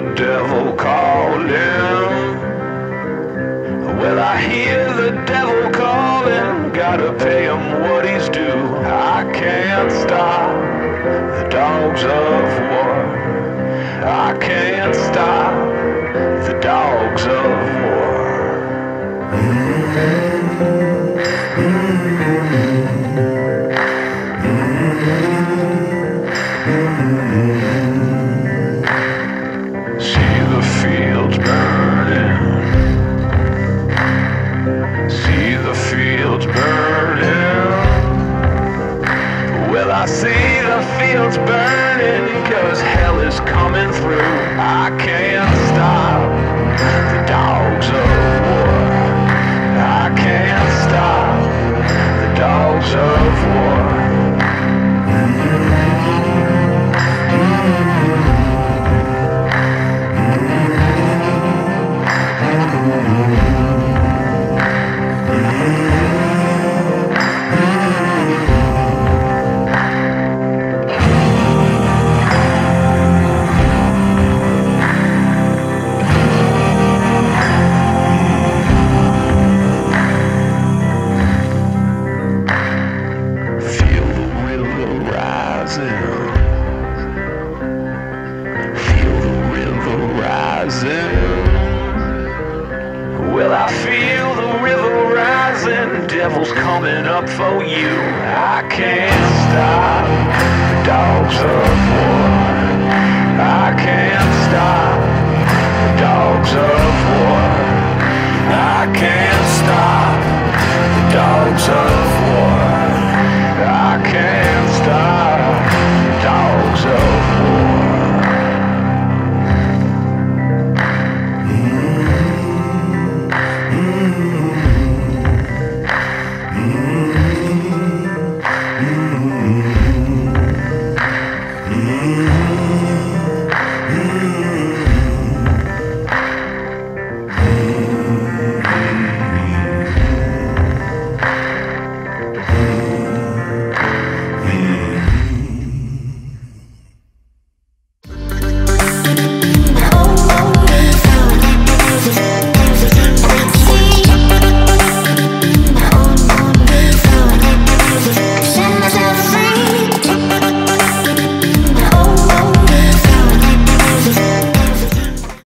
the devil calling. Well, I hear the devil calling. Gotta pay him what he's due. I can't stop the dogs of war. I can't stop the dogs of war. Mm-hmm. mm-hmm. mm-hmm. mm-hmm. Burning. See the fields burning. Well, I see the fields burning because hell is coming through. I can't rising. Feel the river rising. Well, I feel the river rising. Devil's coming up for you. I can't stop dogs of war.